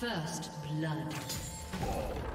First blood.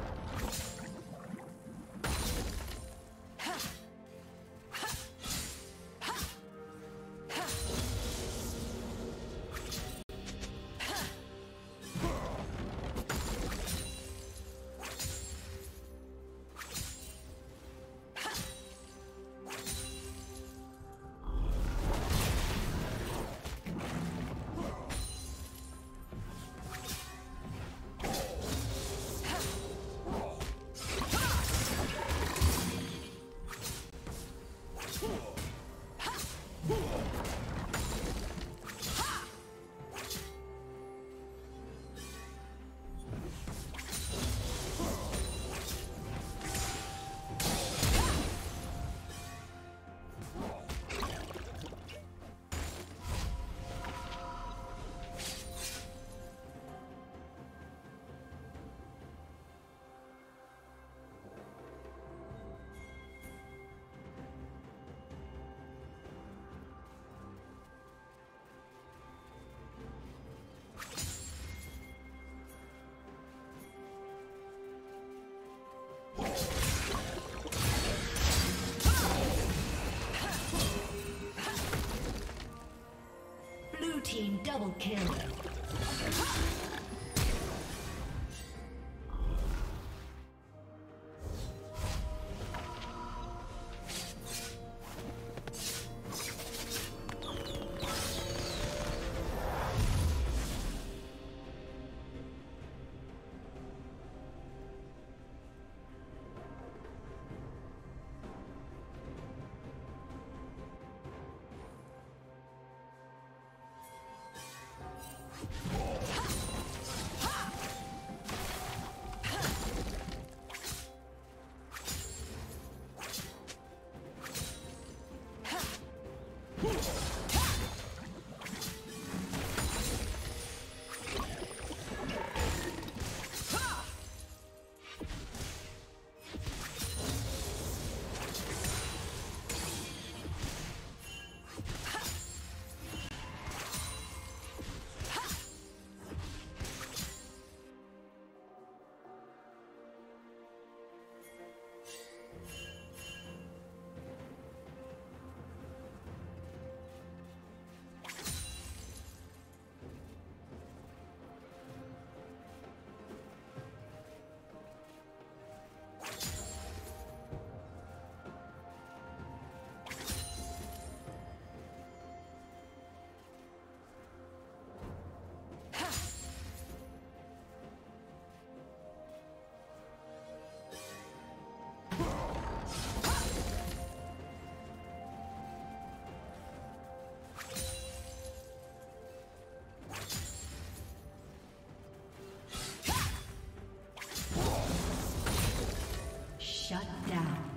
Shut down.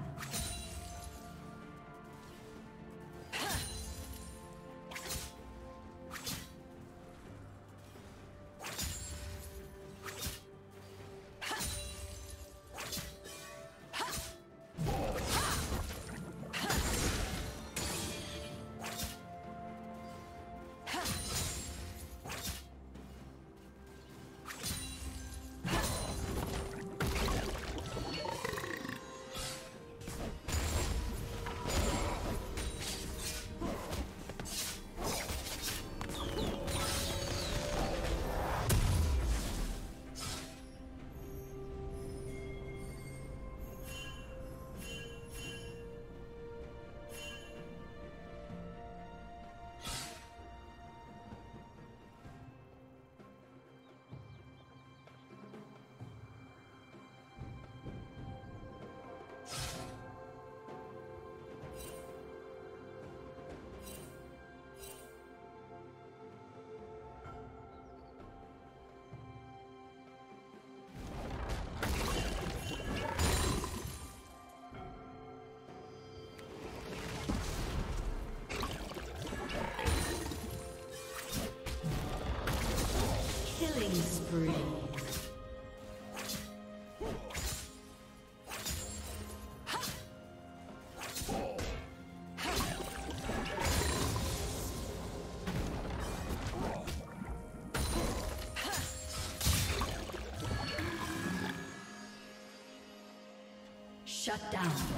Shut down.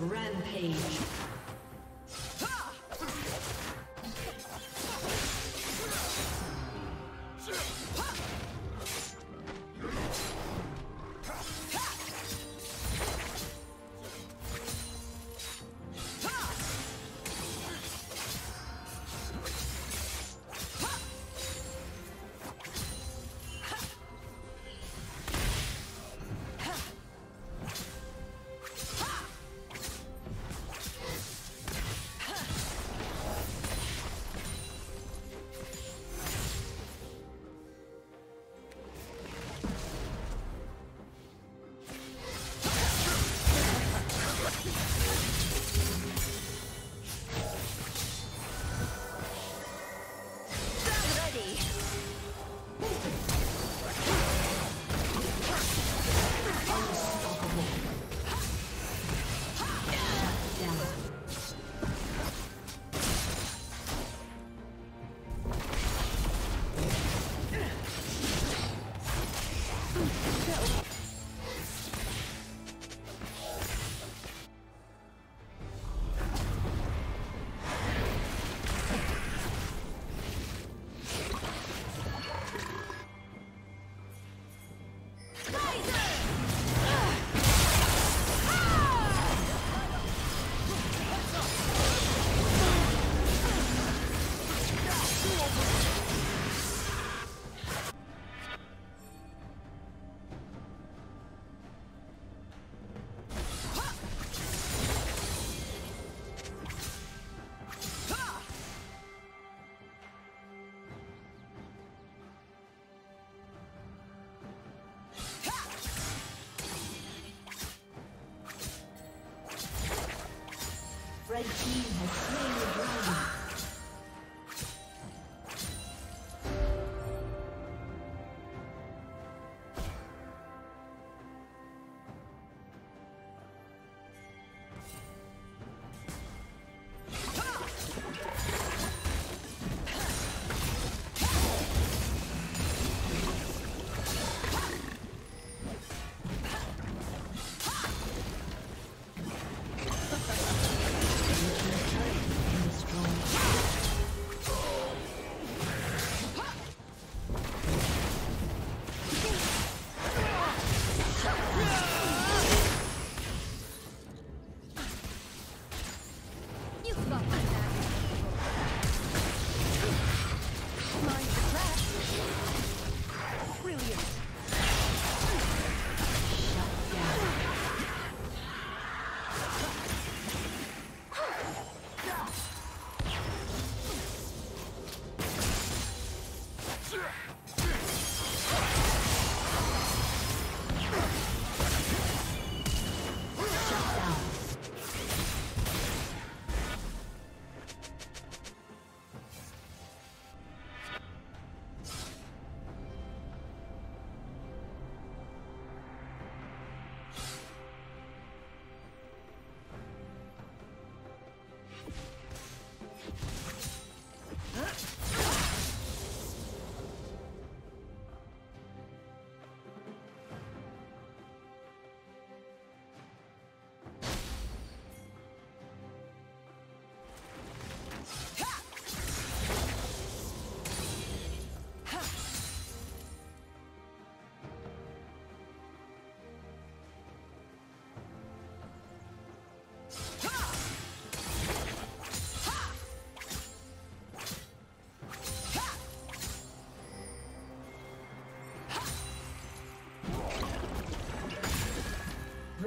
Rampage. Red team has slain.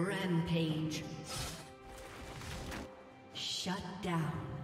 Rampage. Shut down.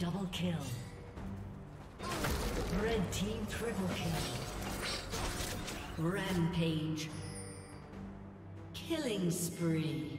Double kill. Red team triple kill. Rampage. Killing spree.